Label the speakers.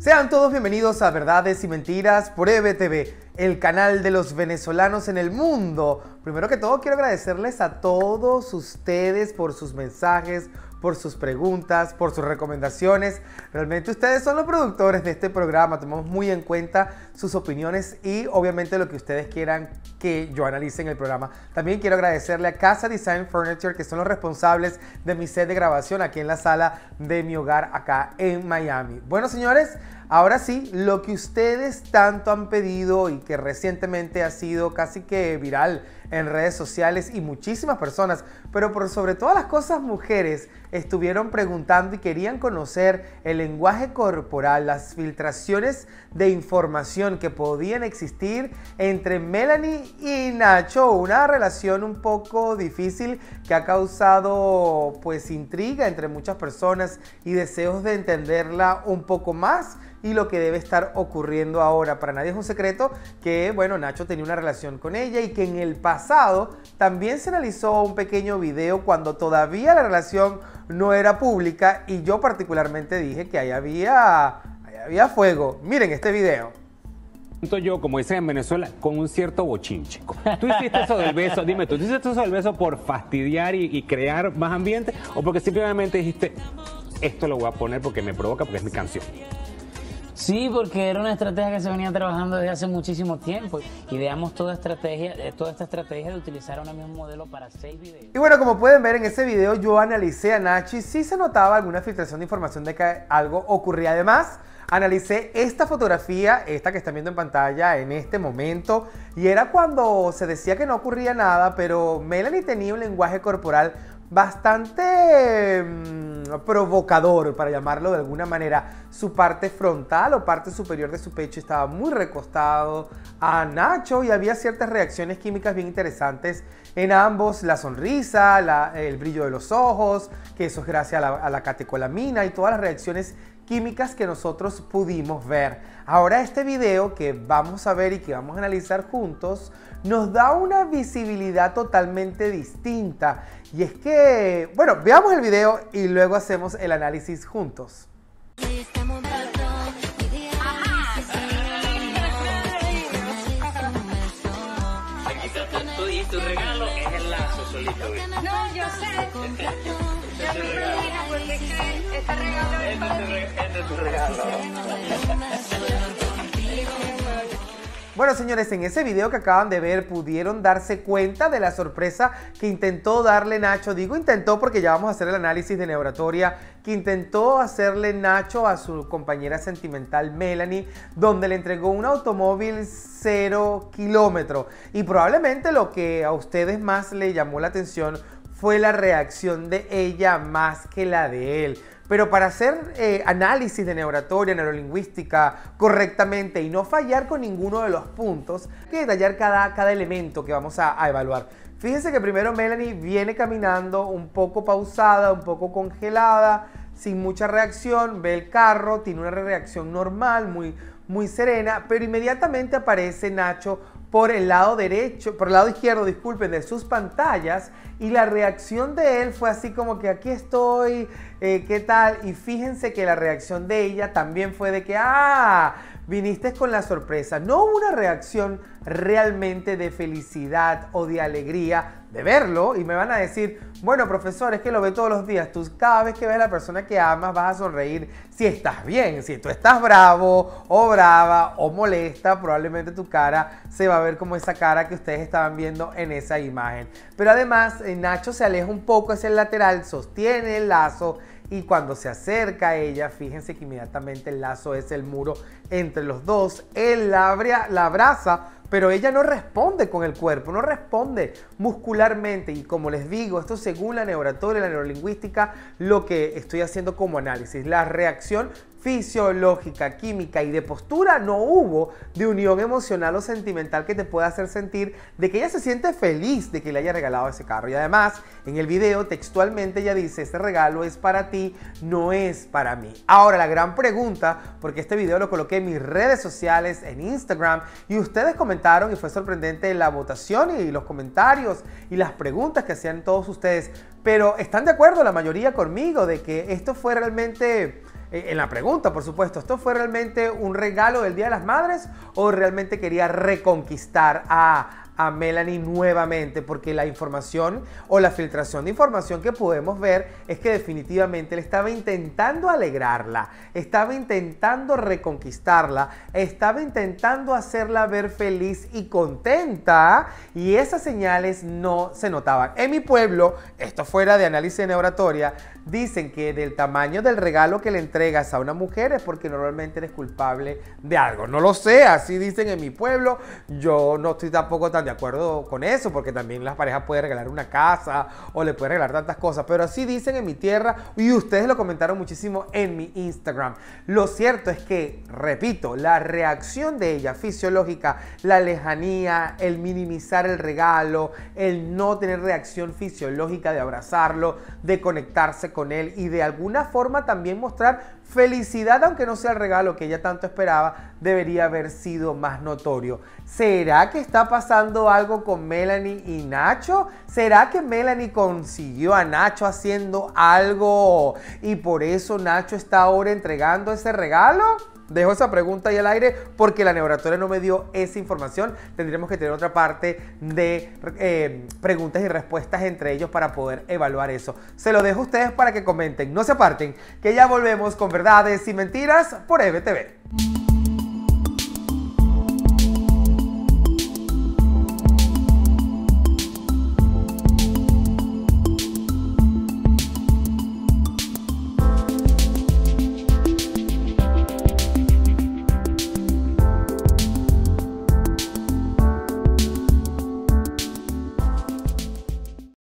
Speaker 1: Sean todos bienvenidos a Verdades y Mentiras por EBTV, el canal de los venezolanos en el mundo. Primero que todo quiero agradecerles a todos ustedes por sus mensajes, por sus preguntas, por sus recomendaciones. Realmente ustedes son los productores de este programa, tomamos muy en cuenta sus opiniones y obviamente lo que ustedes quieran que yo analice en el programa. También quiero agradecerle a Casa Design Furniture, que son los responsables de mi set de grabación aquí en la sala de mi hogar acá en Miami. Bueno, señores, ahora sí, lo que ustedes tanto han pedido y que recientemente ha sido casi que viral en redes sociales y muchísimas personas, pero por sobre todas las cosas mujeres estuvieron preguntando y querían conocer el lenguaje corporal, las filtraciones de información que podían existir entre Melanie y Nacho, una relación un poco difícil que ha causado pues intriga entre muchas personas y deseos de entenderla un poco más y lo que debe estar ocurriendo ahora. Para nadie es un secreto que, bueno, Nacho tenía una relación con ella y que en el pasado también se analizó un pequeño video cuando todavía la relación no era pública y yo particularmente dije que ahí había, ahí había fuego. Miren este video
Speaker 2: yo, como dicen en Venezuela, con un cierto bochinche. Tú hiciste eso del beso, dime tú, ¿tú hiciste eso del beso por fastidiar y, crear más ambiente o porque simplemente dijiste, esto lo voy a poner porque me provoca, porque es mi canción?
Speaker 3: Sí, porque era una estrategia que se venía trabajando desde hace muchísimo tiempo. Ideamos toda, estrategia, eh, toda esta estrategia de utilizar un mismo modelo para seis videos.
Speaker 1: Y bueno, como pueden ver en ese video, yo analicé a Nachi. Sí se notaba alguna filtración de información de que algo ocurría. Además, analicé esta fotografía, esta que están viendo en pantalla en este momento, y era cuando se decía que no ocurría nada, pero Melanie tenía un lenguaje corporal bastante mm, provocador, para llamarlo de alguna manera. Su parte frontal o parte superior de su pecho estaba muy recostado a Nacho y había ciertas reacciones químicas bien interesantes en ambos. La sonrisa, el brillo de los ojos, que eso es gracias a la, a la catecolamina y todas las reacciones químicas que nosotros pudimos ver. Ahora este video que vamos a ver y que vamos a analizar juntos nos da una visibilidad totalmente distinta. Y es que, bueno, veamos el video y luego hacemos el análisis juntos.
Speaker 4: tu regalo es el lazo solito. No, yo sé. Yo digo porque es que este regalo es para Tu regalo.
Speaker 1: Bueno, señores, en ese video que acaban de ver pudieron darse cuenta de la sorpresa que intentó darle Nacho. Digo intentó porque ya vamos a hacer el análisis de neuratoria que intentó hacerle Nacho a su compañera sentimental Melanie, donde le entregó un automóvil cero kilómetro. Y probablemente lo que a ustedes más le llamó la atención fue la reacción de ella más que la de él. Pero para hacer eh, análisis de neuratoria, neurolingüística correctamente y no fallar con ninguno de los puntos, hay que detallar cada, cada elemento que vamos a, a evaluar. Fíjense que primero Melanie viene caminando un poco pausada, un poco congelada, sin mucha reacción, ve el carro, tiene una reacción normal, muy, muy serena, pero inmediatamente aparece Nacho por el lado derecho, por el lado izquierdo, disculpen, de sus pantallas y la reacción de él fue así como que aquí estoy, eh, ¿qué tal? Y fíjense que la reacción de ella también fue de que, ah, viniste con la sorpresa. No hubo una reacción realmente de felicidad o de alegría de verlo y me van a decir, bueno profesor, es que lo ve todos los días, tú cada vez que ves a la persona que amas vas a sonreír si estás bien, si tú estás bravo o brava o molesta, probablemente tu cara se va a ver como esa cara que ustedes estaban viendo en esa imagen. Pero además eh, Nacho se aleja un poco hacia el lateral, sostiene el lazo y cuando se acerca a ella, fíjense que inmediatamente el lazo es el muro entre los dos. Él la, la abraza, pero ella no responde con el cuerpo, no responde muscularmente. Y como les digo, esto según la neuratoria, la neurolingüística, lo que estoy haciendo como análisis. La reacción fisiológica, química y de postura no hubo de unión emocional o sentimental que te pueda hacer sentir de que ella se siente feliz de que le haya regalado ese carro. Y además, en el video textualmente ella dice, este regalo es para ti, no es para mí. Ahora, la gran pregunta, porque este video lo coloqué en mis redes sociales, en Instagram, y ustedes comentaron y fue sorprendente la votación y los comentarios y las preguntas que hacían todos ustedes, pero ¿están de acuerdo la mayoría conmigo de que esto fue realmente en la pregunta, por supuesto, ¿esto fue realmente un regalo del Día de las Madres o realmente quería reconquistar a, a Melanie nuevamente, porque la información o la filtración de información que podemos ver es que definitivamente él estaba intentando alegrarla, estaba intentando reconquistarla, estaba intentando hacerla ver feliz y contenta y esas señales no se notaban. En mi pueblo, esto fuera de análisis de neuratoria, dicen que del tamaño del regalo que le entregas a una mujer es porque normalmente eres culpable de algo. No lo sé, así dicen en mi pueblo. Yo no estoy tampoco tan de acuerdo con eso, porque también las parejas pueden regalar una casa o le pueden regalar tantas cosas, pero así dicen en mi tierra y ustedes lo comentaron muchísimo en mi Instagram. Lo cierto es que, repito, la reacción de ella fisiológica, la lejanía, el minimizar el regalo, el no tener reacción fisiológica de abrazarlo, de conectarse con él y de alguna forma también mostrar felicidad, aunque no sea el regalo que ella tanto esperaba, debería haber sido más notorio. ¿Será que está pasando algo con Melanie y Nacho? ¿Será que Melanie consiguió a Nacho haciendo algo y por eso Nacho está ahora entregando ese regalo? Dejo esa pregunta ahí al aire porque la neuratoria no me dio esa información. Tendremos que tener otra parte de eh, preguntas y respuestas entre ellos para poder evaluar eso. Se lo dejo a ustedes para que comenten. No se aparten, que ya volvemos con verdades y mentiras por EBTV.